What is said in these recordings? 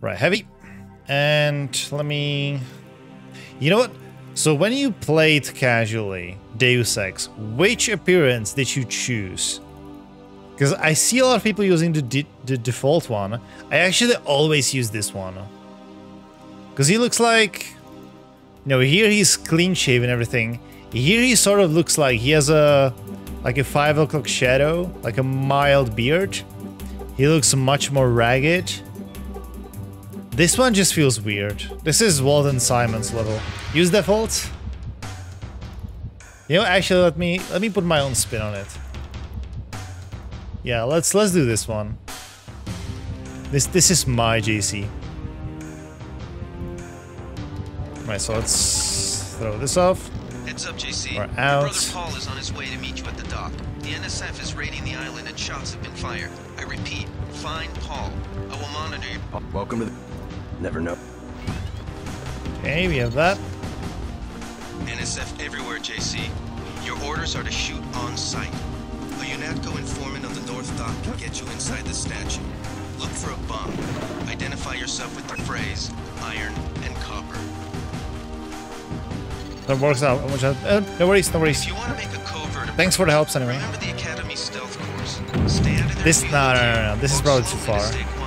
Right, heavy. And let me... You know what? So when you played casually Deus Ex, which appearance did you choose? Because I see a lot of people using the, the default one. I actually always use this one. Because he looks like... You know, here he's clean shaven and everything. Here he sort of looks like he has a... Like a 5 o'clock shadow. Like a mild beard. He looks much more ragged. This one just feels weird. This is Walton Simons level. Use default. You know, actually, let me let me put my own spin on it. Yeah, let's let's do this one. This this is my JC. Right, so let's throw this off. Heads up, JC. We're Your out. brother Paul is on his way to meet you at the dock. The NSF is raiding the island and shots have been fired. I repeat, find Paul. I will monitor you. Welcome to the... Never know. Okay, we have that. NSF everywhere, JC. Your orders are to shoot on sight. A UNATCO informant on the North Dock can get you inside the statue. Look for a bomb. Identify yourself with the phrase iron and copper. That works out. Uh, no worries, no worries. If you want to make a covert Thanks for the helps anyway. Remember the Academy stealth course. Stay out of their This- no, no, no, no, this is probably too slowly to far.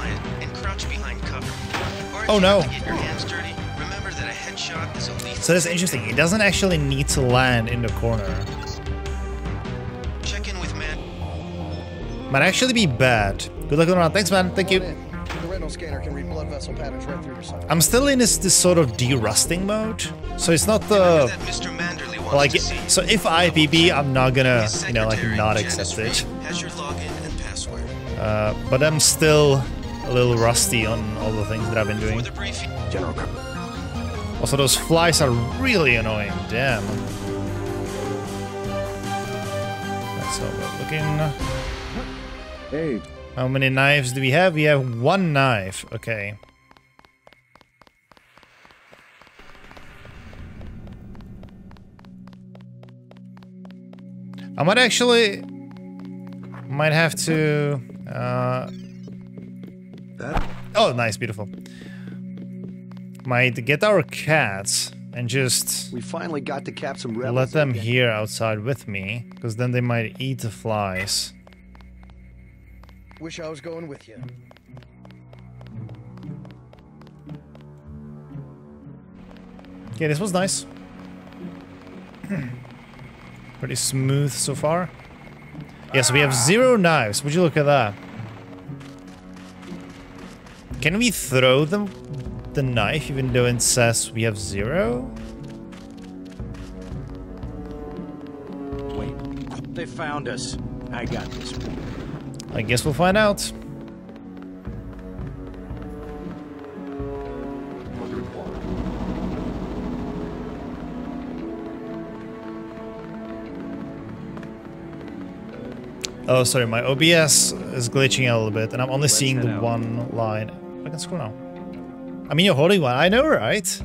Oh, no. have to get your hands dirty, remember that a headshot is a lethal So that's interesting. It doesn't actually need to land in the corner. Check in with Matt. Might actually be bad. Good luck around. Thanks, man. Thank you. The retinal scanner can read blood vessel patterns right through your side. I'm still in this, this sort of de-rusting mode. So it's not the... that Mr. Manderley wants Like, so if I PB, I'm not gonna, you know, like not Janice accept it. Reed, your login and password. Uh, but I'm still a little rusty on all the things that I've been doing. General... Also, those flies are really annoying. Damn. That's how we're looking. Hey. How many knives do we have? We have one knife. Okay. I might actually might have to uh That... oh nice beautiful might get our cats and just We finally got to cap some rebels. let them again. here outside with me because then they might eat the flies Wish I was going with you. Okay, this was nice. Pretty smooth so far. Yes, we have zero knives. Would you look at that? Can we throw the, the knife even though it says we have zero? Wait, they found us. I got this. I guess we'll find out. Oh, sorry, my OBS is glitching out a little bit, and I'm only seeing the out. one line. I can scroll now. I mean, you're holding one. I know, right?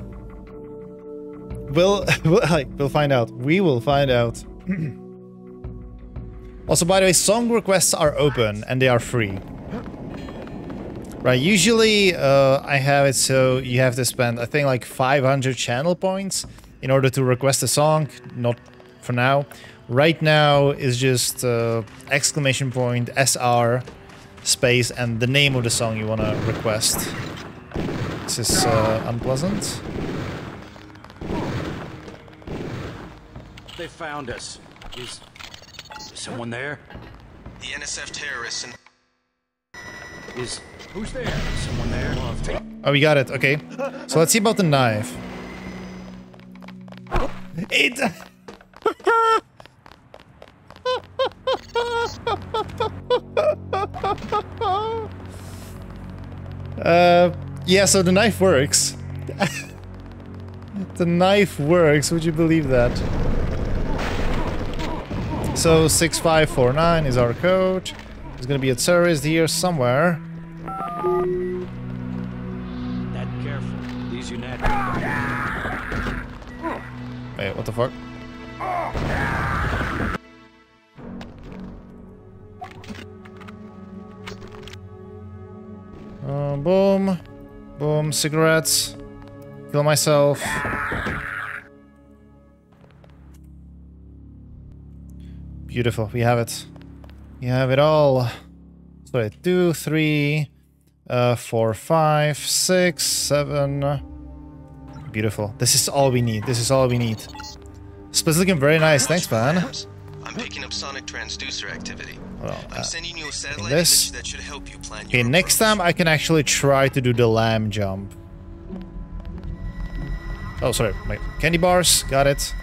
We'll, we'll, we'll find out. We will find out. Also, by the way, song requests are open and they are free. Right, usually uh, I have it so you have to spend, I think, like 500 channel points in order to request a song. Not for now. Right now is just uh, exclamation point SR space and the name of the song you want to request. This is uh, unpleasant. They found us. Is, is someone there? the NSF terrorists and Is who's there? Is someone there? Oh, we got it. Okay. So let's see about the knife. It. uh, yeah. So the knife works. the knife works. Would you believe that? So six five four nine is our code. There's gonna be a terrorist here somewhere. That careful. These. Wait, what the fuck? Uh, boom. Boom, cigarettes. Kill myself. Beautiful, we have it. We have it all. Sorry, two, three, uh, four, five, six, seven. Beautiful. This is all we need. This is all we need. Split's looking very nice. Thanks, man. I'm picking up sonic transducer activity. On, I'm uh, sending you a satellite this. image that should help you plan Okay, next time I can actually try to do the LAM jump. Oh, sorry. my Candy bars. Got it.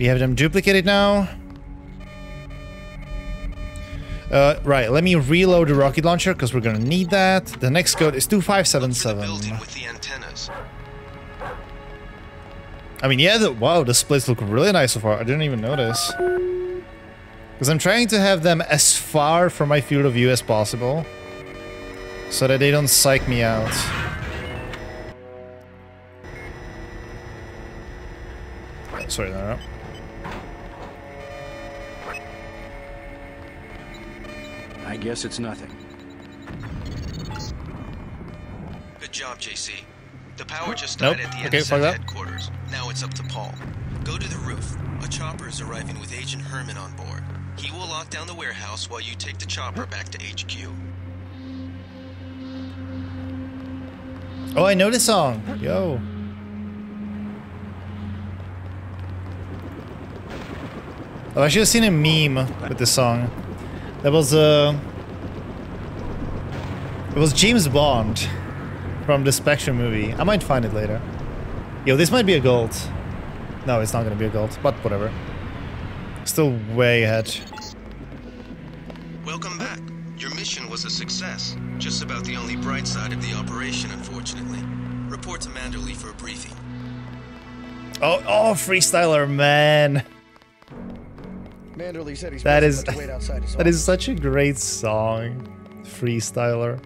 We have them duplicated now. Uh, right, let me reload the rocket launcher because we're gonna need that. The next code is Look for the 2577. with the antennas. I mean, yeah, the, wow, the splits look really nice so far. I didn't even notice. Because I'm trying to have them as far from my field of view as possible. So that they don't psych me out. Sorry, no, no. I guess it's nothing. Good job, JC. The power just Nope. died at the Okay, fuck NSF that. headquarters. Now it's up to Paul. Go to the roof. A chopper is arriving with Agent Hermann on board. He will lock down the warehouse while you take the chopper back to HQ. Oh, I know this song. Yo. I've actually seen a meme with this song. That was uh It was James Bond from the Spectrum movie. I might find it later. Yo, this might be a gold. No, it's not gonna be a gold, but whatever. Still way ahead. Welcome back. Your mission was a success. Just about the only bright side of the operation, unfortunately. Report to Manderley for a briefing. Oh, oh, freestyler, man. Manderley said he's That busy, is but to wait outside his that is office. such a great song. Freestyler.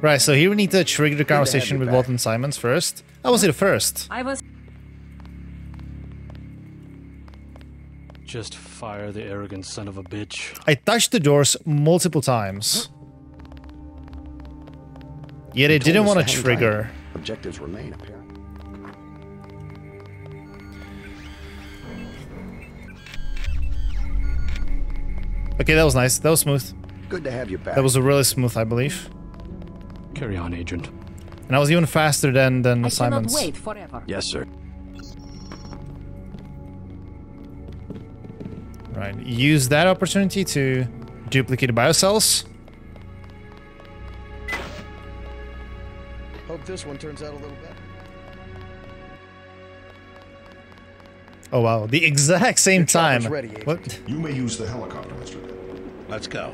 Right, so here we need to trigger the conversation with back. Walton Simons first. I was it first. I was Just fire the arrogant son of a bitch. I touched the doors multiple times. Yet it didn't want to hang tight. trigger. Objectives remain apparent. Okay, that was nice. That was smooth. Good to have you back. That was a really smooth, I believe. Carry on, Agent. And I was even faster than than I cannot Simons. wait forever. Yes, sir. Right. Use that opportunity to duplicate biocells. Hope this one turns out a little better. Oh wow, the exact same Your chopper's time. ready, Agent. what? You may use the helicopter, Mr. Let's go.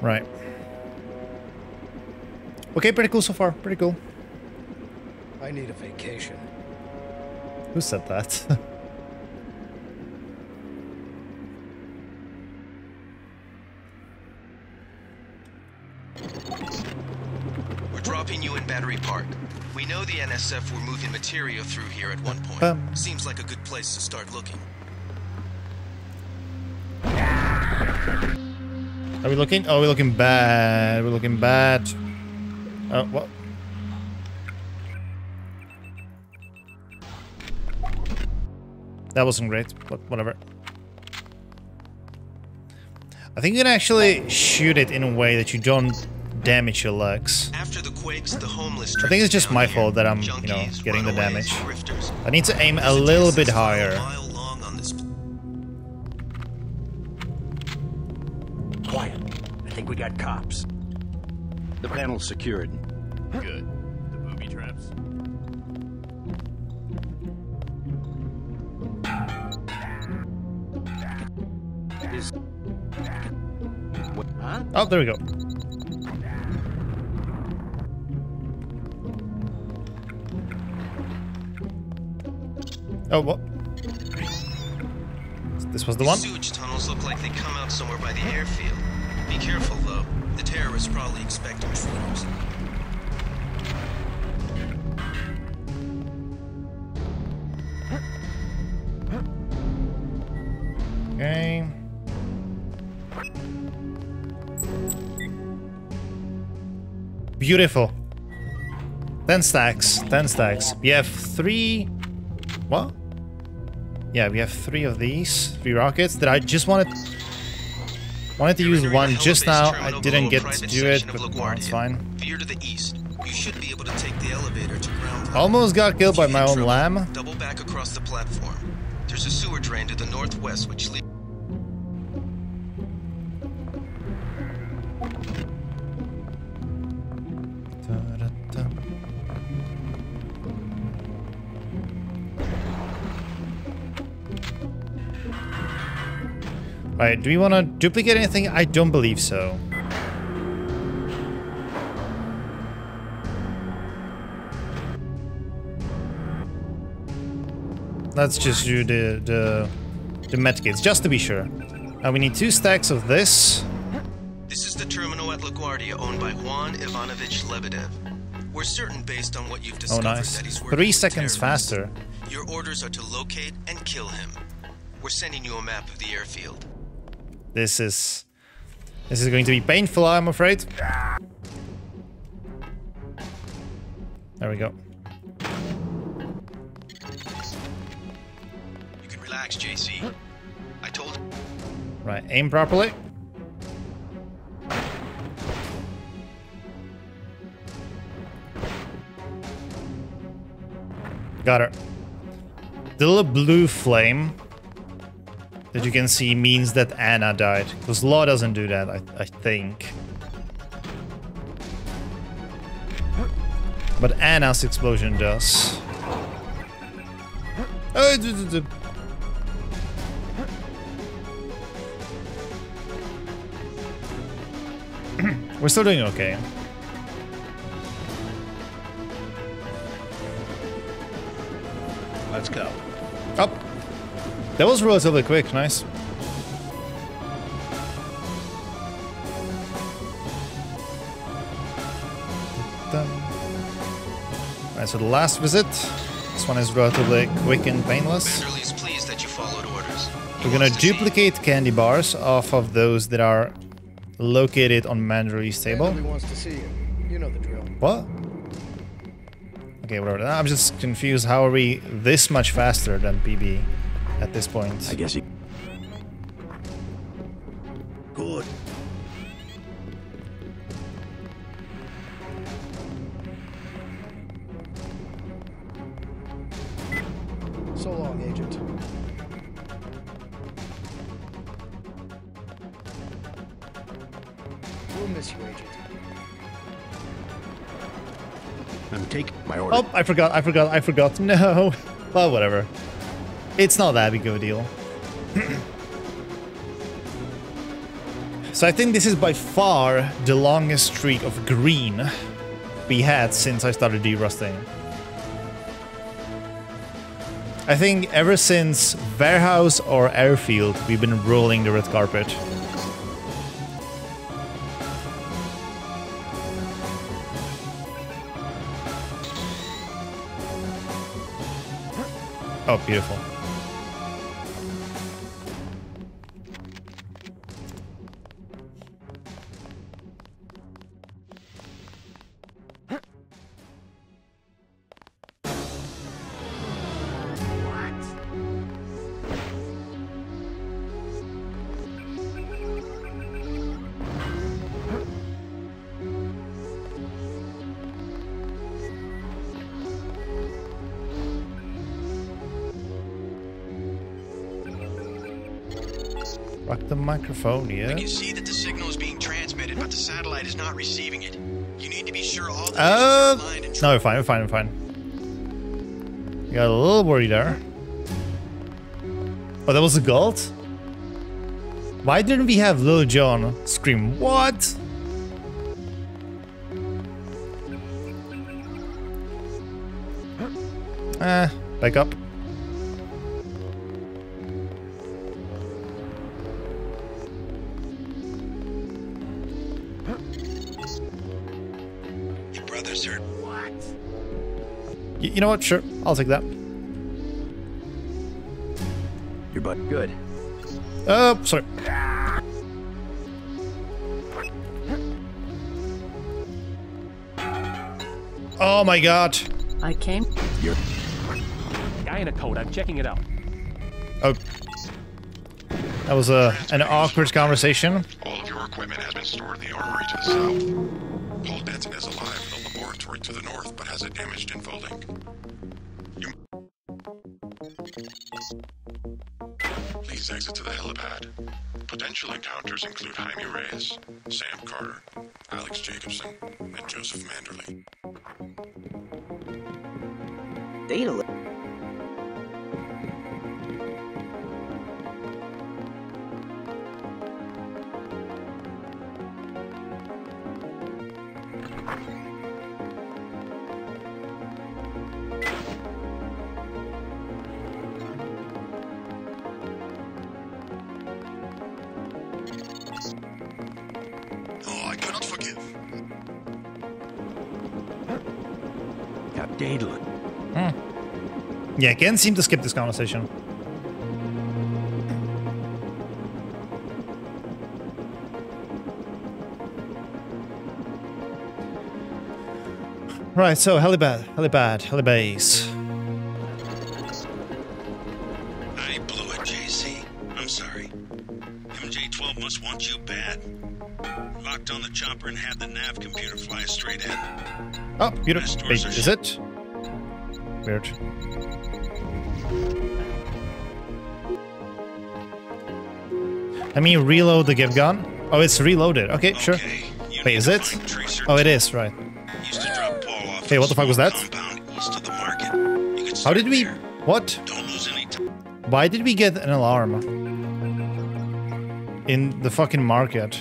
Right. Okay, pretty cool so far. Pretty cool. I need a vacation. Who said that? We're dropping you in Battery Park. We know the NSF were moving material through here at one point. Um. Seems like a good place to start looking. Are we looking? Oh, we're looking bad. We're looking bad. Uh, oh, what? That wasn't great, but whatever. I think you can actually shoot it in a way that you don't damage your legs. After the quakes, the homeless. I think it's just my down fault that I'm, you know, getting the damage. grifters. I need to aim a little bit higher. A mile long on this Quiet. I think we got cops. The panel's secured. Good. The booby traps? Is... What? Huh? Oh, there we go. Oh, what? This was the one? Sewage tunnels look like they come out somewhere by the airfield. Be careful, though. The terrorists probably expect intruders. Beautiful. 10 stacks, 10 stacks. We have three... What? Yeah, we have three of these, three rockets that I just wanted... Wanted to use one just now. I didn't get to do it, but no, it's fine. Veer to the east. You should be able to take the elevator to ground level. Almost got killed by my own trouble, lamb. Double back across the platform. There's a sewer drain to the northwest which leads. Right, do we want to duplicate anything? I don't believe so. Let's just do the the the medkits just to be sure. Now we need two stacks of this. This is the terminal at LaGuardia owned by Juan Ivanovich Lebedev. We're certain based on what you've Oh, discovered nice. that he's working Three seconds faster. Your orders are to locate and kill him. We're sending you a map of the airfield. This is this is going to be painful, I'm afraid. There we go. You can relax, JC. I told Right, aim properly. Got her. The little blue flame that you can see means that Anna died. Because Law doesn't do that, I, I think. But Anna's explosion does. Oh, We're still doing okay. Let's go. Up. That was relatively quick. Nice. Alright, so the last visit. This one is relatively quick and painless. Manderley's pleased that you followed orders. We're gonna wants to see- duplicate candy bars off of those that are located on Manderley's table. Wants to see you. You know the drill. What? Okay, whatever. I'm just confused. How are we this much faster than PB at this point? I guess he. We'll you, Agent. I'm taking my order. Oh, I forgot. I forgot. I forgot. No. Well, whatever. It's not that big of a deal. so I think this is by far the longest streak of green we had since I started derusting. I think ever since warehouse or airfield, we've been rolling the red carpet. Oh, beautiful. Rock the microphone, yeah? can see that the signal is being transmitted, but the satellite is not receiving it. You need to be sure all the Uh, and no, we're fine, we're fine, we're fine. Got a little worried there. Oh, that was a gold? Why didn't we have Lil Jon scream, what? Eh, back up. You know what? Sure, I'll take that. Your butt. Good. Oh, sorry. Oh my god. I came. You're guy in a coat. I'm checking it out. Oh. That was a an awkward conversation. All of your equipment has been stored in the armory to the south. Paul Denton is alive in the laboratory to the north, but has a damaged infolink. Please exit to the helipad. Potential encounters include Jaime Reyes, Sam Carter, Alex Jacobson, and Joseph Manderley. Data. Yeah, can't seem to skip this conversation. Right, so helipad, helipad, helibase. I blew it, JC. I'm sorry. MJ-12 must want you bad. Locked on the chopper and had the nav computer fly straight in. Oh, beautiful. Wait, is it? Weird. Let me reload the GEP gun. Oh, it's reloaded. Okay, sure. Okay, you Wait, is it? Oh, it is, right. Used to drop Paul off Hey, what the fuck was that? East of the market. How did we... there. What? Don't lose any time. Why did we get an alarm? In the fucking market.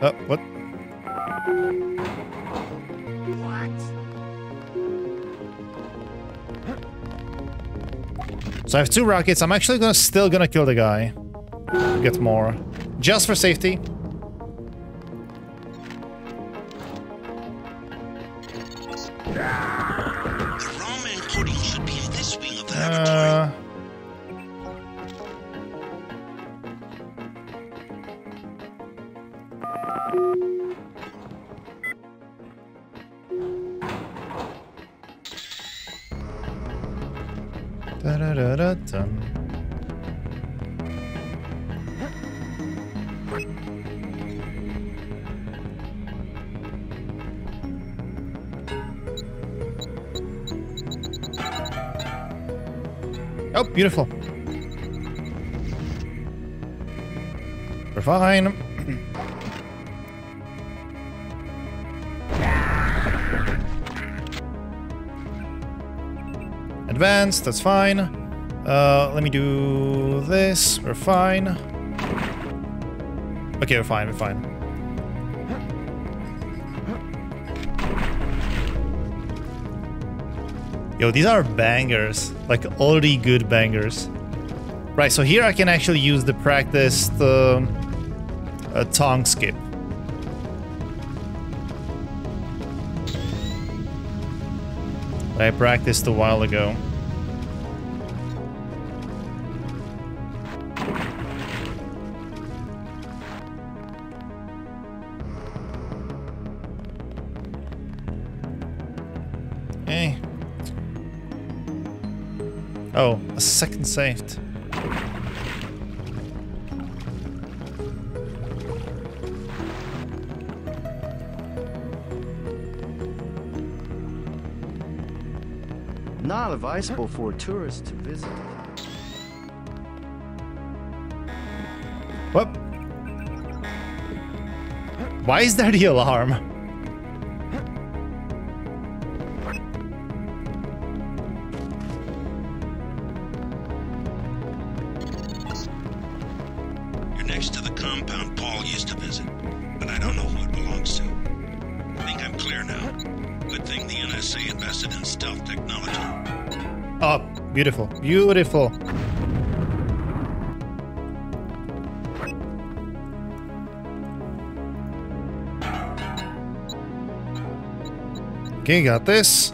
Uh, what? So I have two rockets. I'm actually gonna still gonna kill the guy. Get more. Just for safety. Oh, beautiful. We're fine. Advance, that's fine. Uh, let me do this. We're fine. Okay, we're fine, we're fine. Yo, these are bangers. Like, already good bangers. Right, so here I can actually use the practiced uh, uh, tongue skip. I practiced a while ago. Second saved. Not advisable for tourists to visit. What? Why is there the alarm? Beautiful. Beautiful. Okay, got this.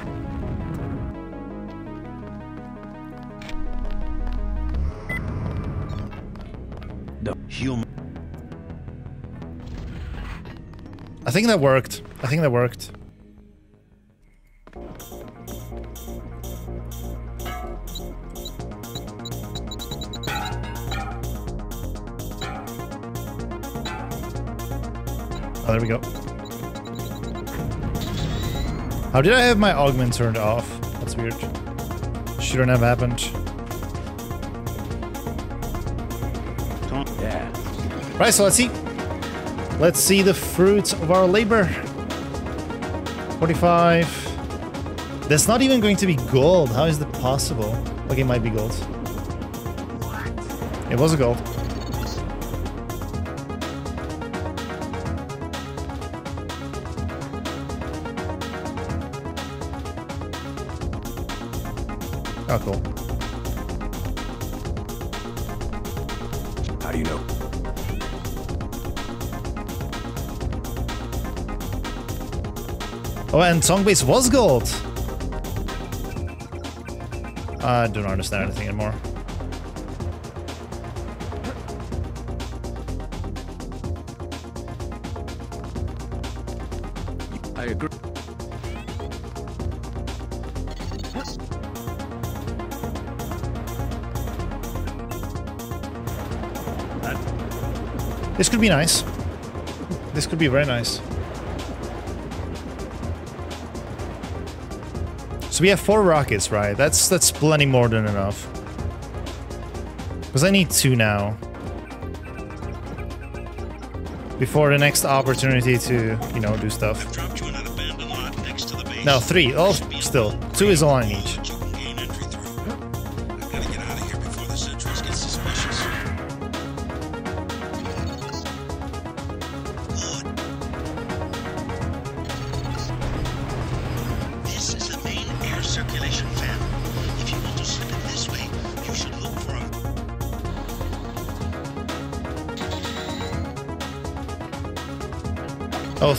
The human. I think that worked. I think that worked. How did I have my augment turned off? That's weird. Shouldn't have happened. Yeah. Right, so let's see. Let's see the fruits of our labor. 45. That's not even going to be gold. How is that possible? Okay, it might be gold. What? It was a gold. And Songbase was gold. I don't understand anything anymore. I agree. This could be nice. This could be very nice. So we have four rockets, right? That's that's plenty more than enough. Because I need two now. Before the next opportunity to, you know, do stuff. Dropped you in an abandoned lot next to the base. No, three. Oh, still. Two is all I need.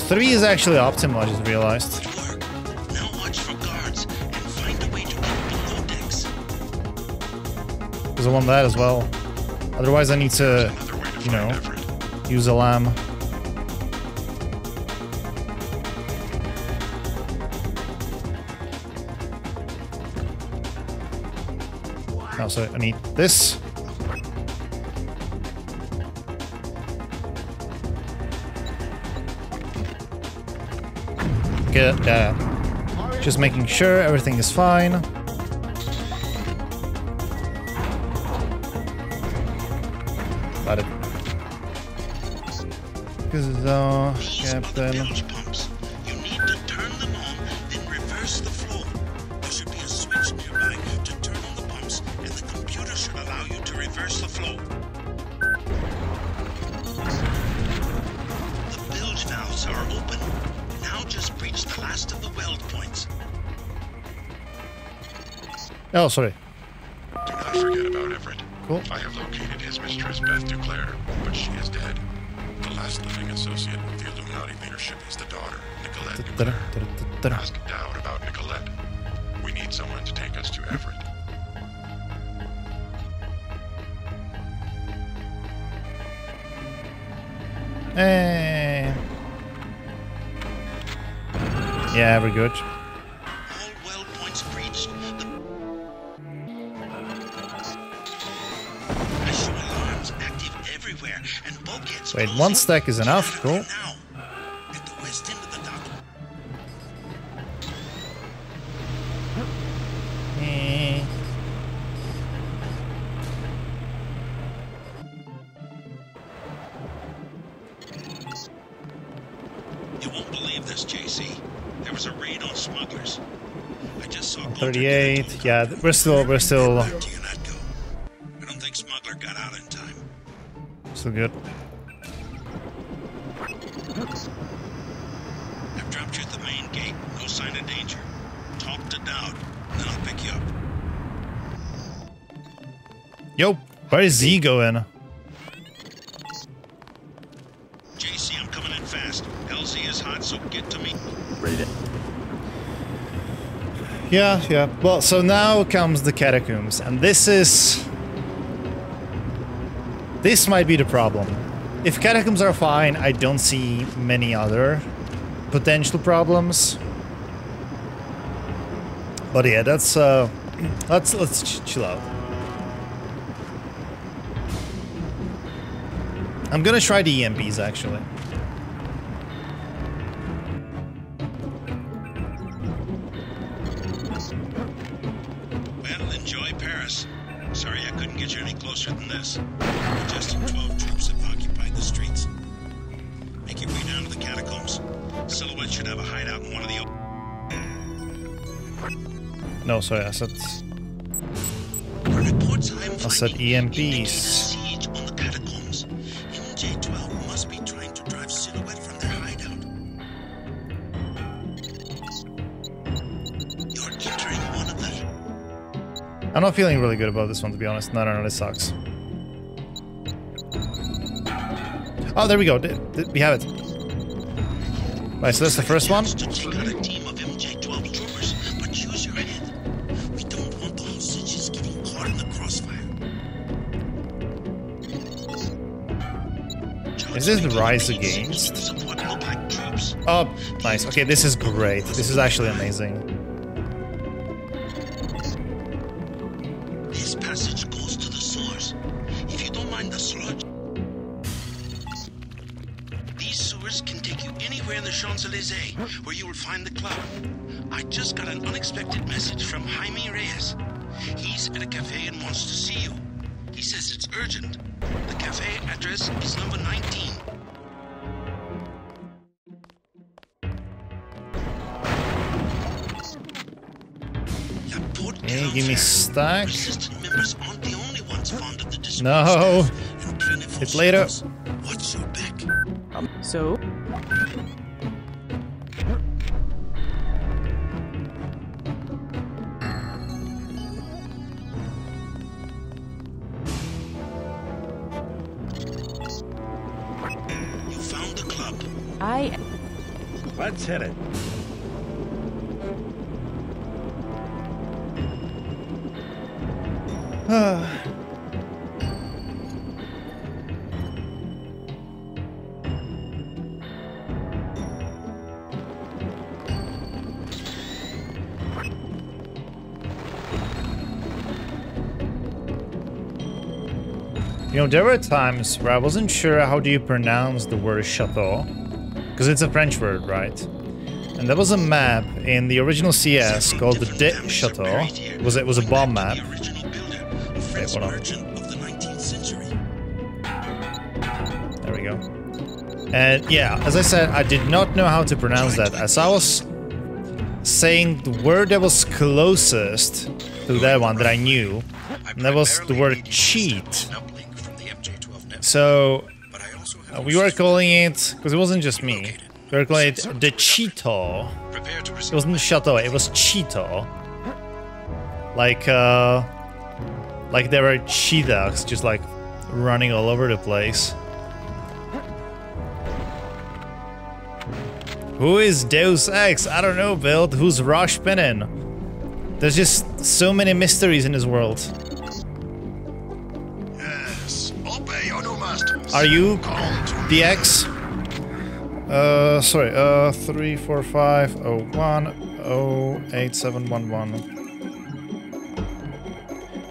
Three is actually optimal, I just realized. Because I want that as well. Otherwise I need to, you know, use a LAM. Oh, I need this. Good, yeah. Just making sure everything is fine. Got it. Because uh, the Captain. are open. Breach the last of the weld points. Oh, sorry. Do not forget about Everett. Cool. I have located his mistress, Beth Duclair, but she is dead. The last living associate of the Illuminati leadership is the daughter, Nicolette Duclair. Ask Dowd about Nicolette. We need someone to take us to Everett. Hey. Yeah, we're good. Wait, one stack is enough. Cool. You won't believe this, JC. There was a raid on smugglers. I just saw. 38. Yeah, we're still, we're still, Do you not go? I don't think smuggler got out in time. still good. I've dropped you at the main gate. No sign of danger. Talk to Dowd, then I'll pick you up. Yo, where is Z going? Yeah, yeah. Well, so now comes the catacombs, and this is... This might be the problem. If catacombs are fine, I don't see many other potential problems. But yeah, that's uh, let's let's ch- chill out. I'm gonna try the EMPs actually. No, sorry, I said I'm said EMPs. siege on the catacombs. MJ-12 must be trying to drive Silhouette from their hideout. You're entering one of them. I'm not feeling really good about this one to be honest. No, no, no, this sucks. Oh, there we go. We have it. Right, so that's the first one. Is this Rise Against? to support Mopac troops. Oh, nice. Okay, this is great. This is actually amazing. Fond of the disciplined No. staff and plentiful It's later. service. Watch your back. Um, so? You found the club. I. Let's hit it. You know, there were times where I wasn't sure how do you pronounce the word chateau, because it's a French word, right? And there was a map in the original CS called the De Chateau. It was it was a bomb map. The original builder, French hold on. merchant of the 19th century. There we go. And yeah, as I said, I did not know how to pronounce that. As I was saying the word that was closest to that one that I knew, and that was the word cheat. So uh, we were calling it because it wasn't just me. We were calling it the Cheeto. It wasn't the Chateau, it was Cheeto. Like uh like there were cheetahs just like running all over the place. Who is Deus Ex? I don't know, Build. Who's Rosh Pinin? There's just so many mysteries in this world. Are you Come to the X? Uh, sorry, uh, 34501 08711.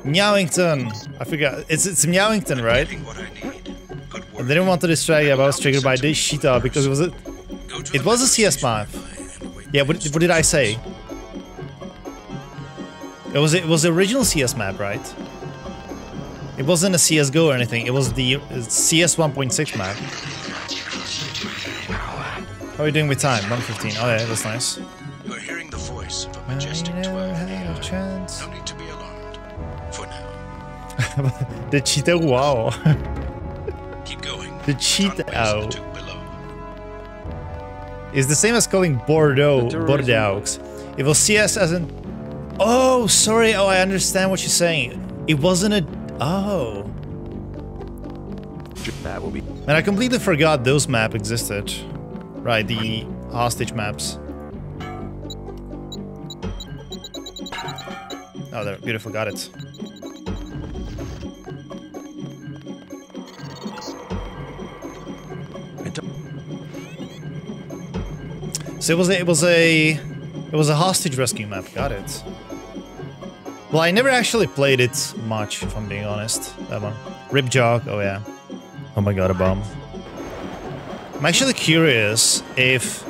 Meowington! I forgot. It's it's Meowington, right? I didn't want to distract you, but I was triggered by this Shita because it was a, it was a CS map. Yeah, what, what did I say? It was it was the original CS map, right? It wasn't a CS:GO or anything. It was the uh, CS 1.6 map. How are you doing with time? 115. Oh yeah, that's nice. You're hearing the voice of a I majestic never 12 had a AI. chance. No need to be alarmed. For now. The cheetah, wow. Keep going. The cheetah Runways owl. in the tube. It's the same as calling Bordeaux Bordeaux. It was CS as in. Oh, sorry. Oh, I understand what you're saying. It wasn't a. Oh. That will be. Man, I completely forgot those map existed. Right, the hostage maps. Oh, there, beautiful, got it. So it was a, it was a it was a hostage rescue map. Got it. Well, I never actually played it much, if I'm being honest. That one. Rip Jock. Oh yeah. Oh my god, a bomb. I'm actually curious if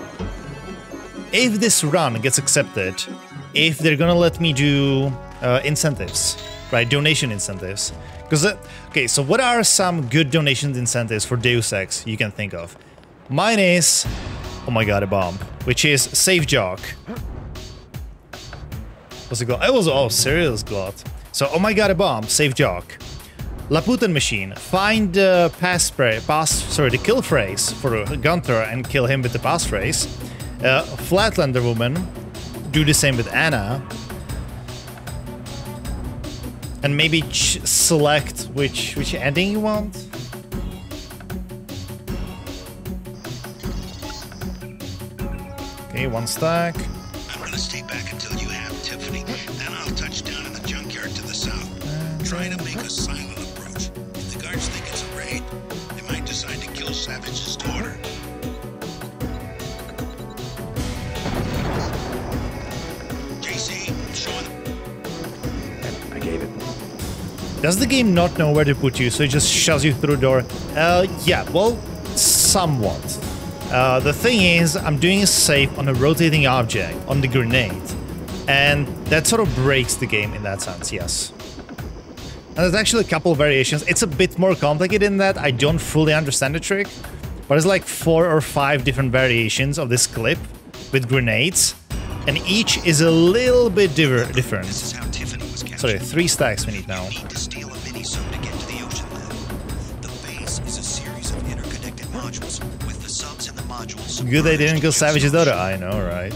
if this run gets accepted, if they're gonna let me do uh, incentives, right? Donation incentives. Because uh, okay, so what are some good donation incentives for Deus Ex you can think of? Mine is, oh my god, a bomb, which is Save Jock. What's it called? It was oh serious glot. So oh my god, a bomb, Save Jock. Laputan machine. Find the pass spray, pass, sorry, the kill phrase for Gunther and kill him with the pass phrase. Uh, Flatlander woman. Do the same with Anna. And maybe select which which ending you want. Okay, one stack. Does the game not know where to put you, so it just shoves you through the door? Uh, yeah, well, somewhat. Uh, the thing is, I'm doing a save on a rotating object, on the grenade. And that sort of breaks the game in that sense, yes. And there's actually a couple variations. It's a bit more complicated in that I don't fully understand the trick. But it's like four or five different variations of this clip with grenades. And each is a little bit different. Sorry, three stacks we need now. You need to steal a mini-sub to get to the ocean lab. The base is a series of interconnected modules with the subs in the modules. Good they didn't kill Savage's daughter. I know, right?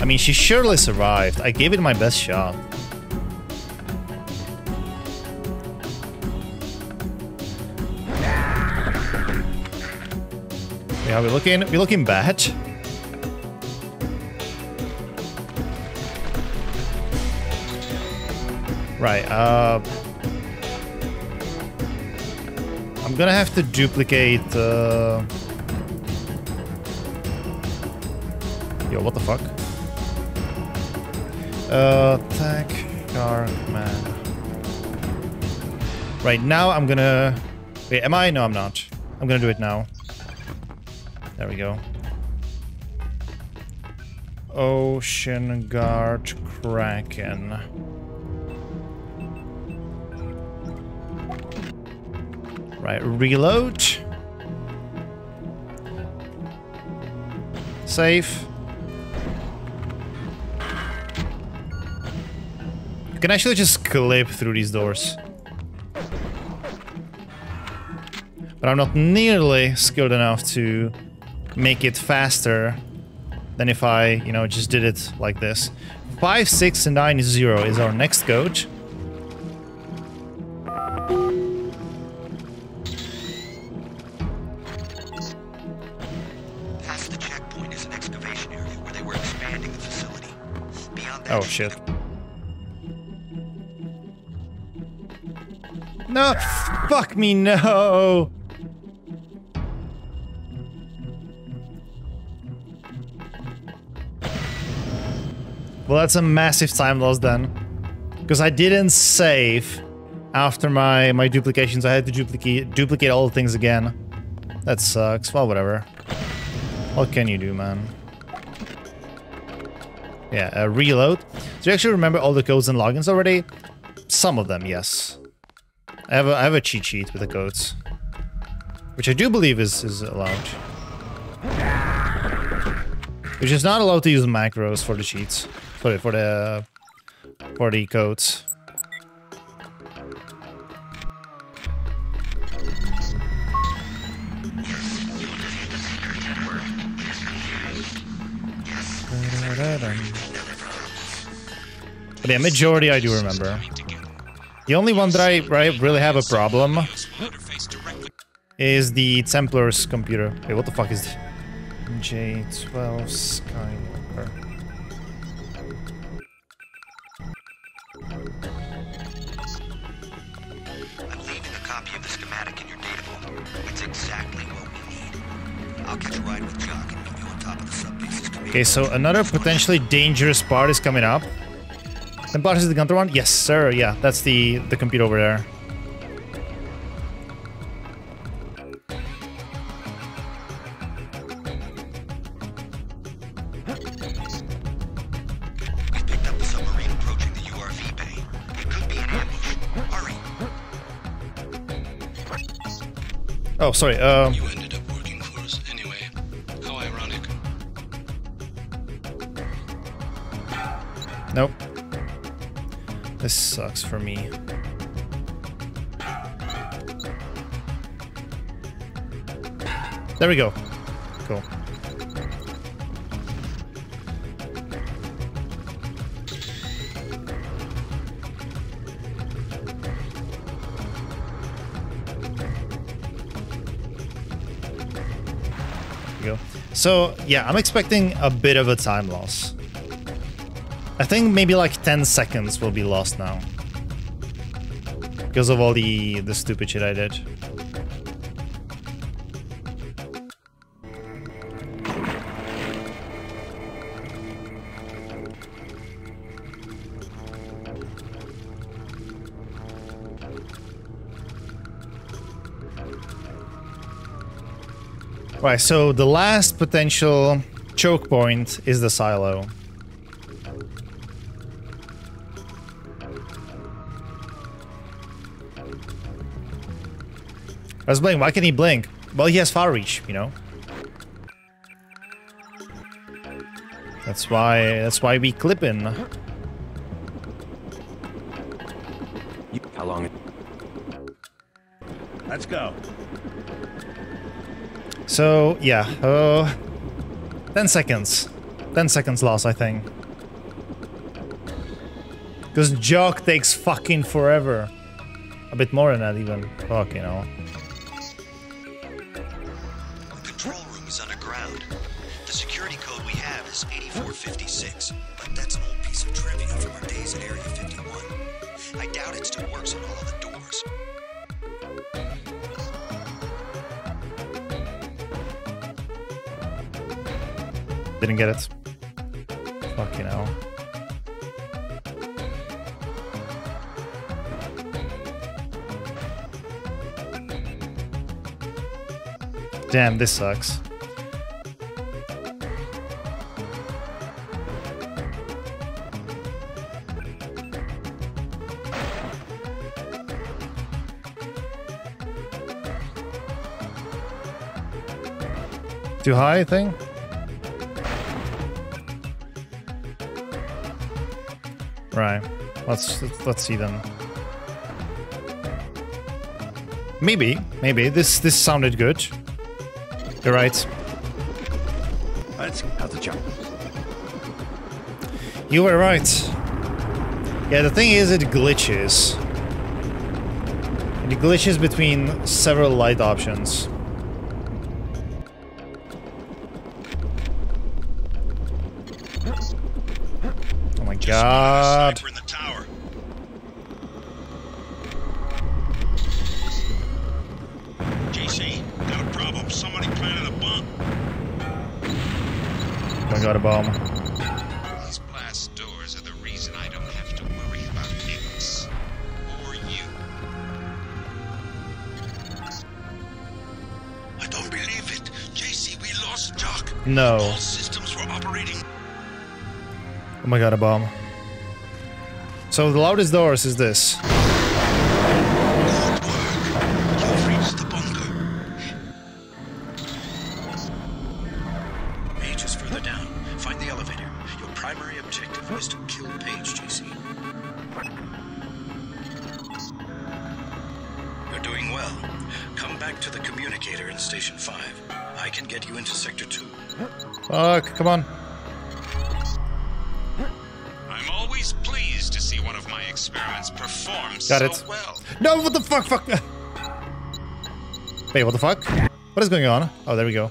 I mean, she surely survived. I gave it my best shot. Yeah, we're looking, we're looking bad. Right, uh... I'm gonna have to duplicate, uh... Yo, what the fuck? Uh, attack car man. Right now, I'm gonna. Wait, am I? No, I'm not. I'm gonna do it now. There we go. Ocean Guard Kraken. Right, reload. Save. You can actually just clip through these doors. But I'm not nearly skilled enough to make it faster than if I, you know, just did it like this. 5, 6, and 9 is 0 is our next code. Oh shit. No! Fuck me, no! Well, that's a massive time loss then. Because I didn't save after my, my duplications. I had to duplicate duplicate all the things again. That sucks. Well, whatever. What can you do, man? Yeah, uh, reload. Do you actually remember all the codes and logins already? Some of them, yes. I have a, I have a cheat sheet with the codes. Which I do believe is, is allowed. Which is not allowed to use macros for the cheats. For the, for the, for the codes. But yeah, majority I do remember. The only one that I, really have a problem is the Templar's computer. Wait, what the fuck is this? J12 Skywalker. I'm leaving a copy of the schematic in your data. It's exactly what we need. I'll catch a ride with Jock and meet you on top of the sub-base's. Okay, so another potentially dangerous part is coming up. And part is the Gunther one? Yes, sir. Yeah, that's the the computer over there. Oh, sorry. Um, up sucks for me. There we go. Cool. go. So, yeah, I'm expecting a bit of a time loss. I think maybe like 10 seconds will be lost now. Because of all the, the stupid shit I did. Right, so the last potential choke point is the silo. I was blink. Why can't he blink? Well, he has far reach, you know. That's why. That's why we clip in. How long? Let's go. So yeah, uh, ten seconds. Ten seconds lost, I think. Because Jock takes fucking forever. A bit more than that, even. Fuck, you know. 8456, but that's an old piece of trivia from our days at Area 51. I doubt it still works on all of the doors. Didn't get it. Fucking hell. Damn, this sucks. Too high, I think? Right. Let's let's, see then. Maybe, maybe this this sounded good. You're right. Let's out the jump. You were right. Yeah, the thing is, it glitches. It glitches between several light options. God. Sniper in the tower. JC, got a problem. Somebody planted a bomb. I got a bomb. These blast doors are the reason I don't have to worry about. Or you. I don't believe it. JC, we lost Jock. No. All systems were operating. Oh my god, a bomb. So the loudest doors is this. Got so it. well. No, what the fuck, fuck. Wait, what the fuck? What is going on? Oh, there we go.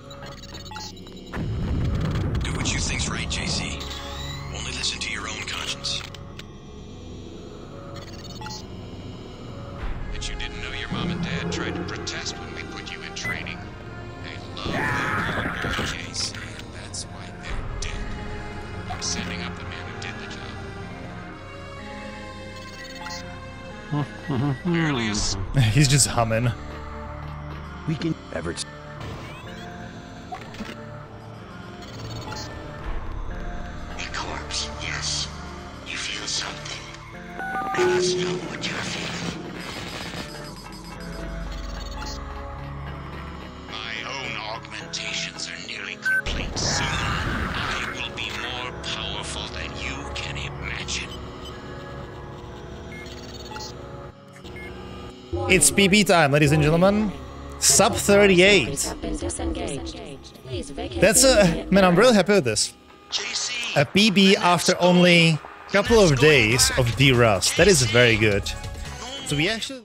Humming. PB time, ladies and gentlemen. Sub 38. That's a man. I'm really happy with this. A PB after only a couple of days of D-Rust. That is very good. So we actually.